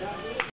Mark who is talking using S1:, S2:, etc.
S1: Yeah.